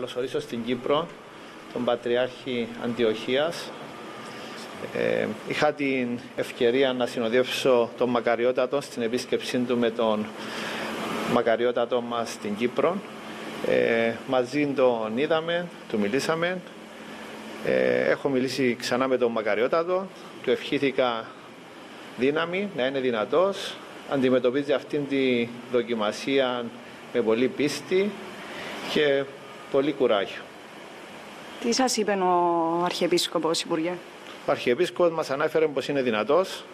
καλωσορίσω στην Κύπρο τον Πατριάρχη Αντιοχίας. Ε, είχα την ευκαιρία να συνοδεύσω τον Μακαριότατο στην επίσκεψή του με τον Μακαριότατο μας στην Κύπρο. Ε, μαζί τον είδαμε, του μιλήσαμε. Ε, έχω μιλήσει ξανά με τον Μακαριότατο, του ευχήθηκα δύναμη, να είναι δυνατός. Αντιμετωπίζει αυτήν τη δοκιμασία με πολύ πίστη και πολύ κουράγιο. Τι σας είπε ο Αρχιεπίσκοπος, Υπουργέ; Ο Αρχιεπίσκοπος μας ανάφερε πως είναι δυνατός.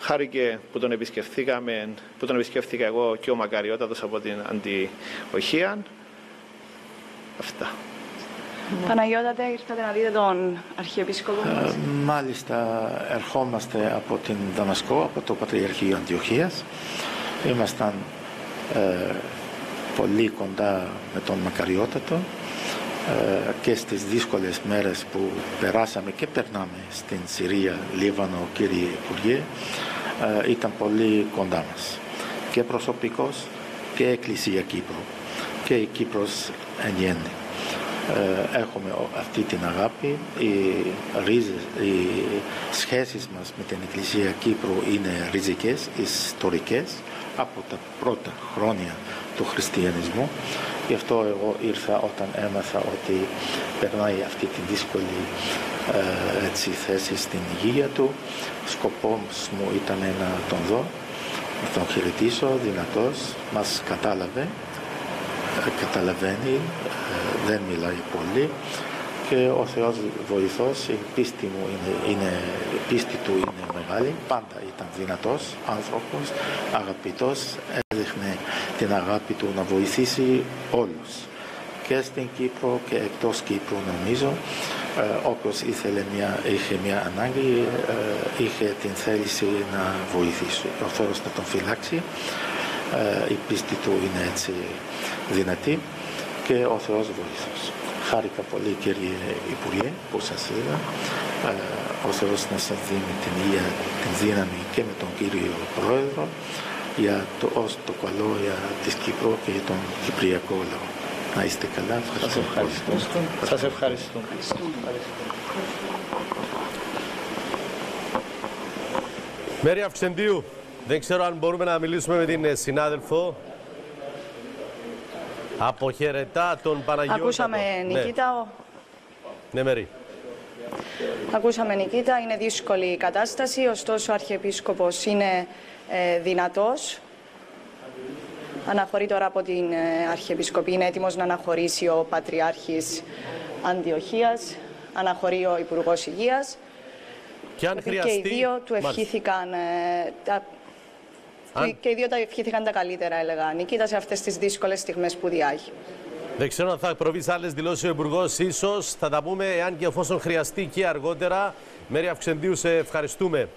Χάρηκε που τον επισκεφθήκαμε, που τον επισκέφθηκα εγώ και ο Μακαριότατος από την Αντιοχία. Αυτά. Παναγιώτατε, ήρθατε να δείτε τον Αρχιεπίσκοπο μας. Ε, μάλιστα, ερχόμαστε από την Δαμασκό, από το Πατριαρχείο Αντιοχίας. Ήμασταν ε, πολύ κοντά με τον Μακαριότατο ε, και στις δύσκολες μέρες που περάσαμε και περνάμε στην Συρία, Λίβανο, κύριε Υπουργέ, ε, ήταν πολύ κοντά μας. Και προσωπικός και Εκκλησία Κύπρου και η Κύπρος εν γέννη. Ε, έχουμε αυτή την αγάπη, οι, ρίζες, οι σχέσεις μας με την Εκκλησία Κύπρου είναι ριζικές, ιστορικές, από τα πρώτα χρόνια του χριστιανισμού. Γι' αυτό εγώ ήρθα όταν έμαθα ότι περνάει αυτή τη δύσκολη ε, έτσι, θέση στην υγεία του. Σκοπός μου ήταν να τον δω, να τον χαιρετήσω, δυνατός, μας κατάλαβε, ε, καταλαβαίνει, ε, δεν μιλάει πολύ και ο Θεός βοηθός, η πίστη, μου είναι, είναι, η πίστη του είναι μεγάλη, πάντα ήταν δυνατός άνθρωπος, αγαπητός, έδειχνε την αγάπη του να βοηθήσει όλους και στην Κύπρο και εκτός Κύπρου νομίζω ε, όποιος ήθελε μια, είχε μια ανάγκη ε, είχε την θέληση να βοηθήσει ο Θεός να τον φυλάξει ε, η πίστη του είναι έτσι δυνατή και ο Θεός βοήθος. Χάρηκα πολύ κύριε Υπουργέ που σας είδα. Ε, ο Θεός να σας δίνει την υγεία, την δύναμη και με τον κύριο Πρόεδρο για το, ως το καλό για της Κύπρου και για τον Κυπριακό λαό. Να είστε καλά. Σας ευχαριστώ. Σας ευχαριστώ. Μέρη Αυξεντίου, δεν ξέρω αν μπορούμε να μιλήσουμε με την συνάδελφο. Αποχαιρετά τον Παναγιώτα. Ακούσαμε Νικήτα. Ναι, Μέρη. Ακούσαμε Νικήτα, είναι δύσκολη η κατάσταση, ωστόσο ο Αρχιεπίσκοπος είναι ε, δυνατός. Αναχωρεί τώρα από την ε, Αρχιεπισκοπή, είναι έτοιμος να αναχωρήσει ο Πατριάρχης Αντιοχίας, αναχωρεί ο Υπουργός Υγείας. Και αν χρειαστεί... Και οι δύο του ευχήθηκαν ε, τα... Αν- Και οι δύο τα ευχήθηκαν τα καλύτερα, έλεγα. Νικήτα σε αυτές τις δύσκολες στιγμές που διάγει. Δεν ξέρω αν θα προβείς σε άλλες δηλώσεις ο Υπουργός. σω θα τα πούμε εάν και εφόσον χρειαστεί και αργότερα. Μέρη Αυξεντίου, σε ευχαριστούμε.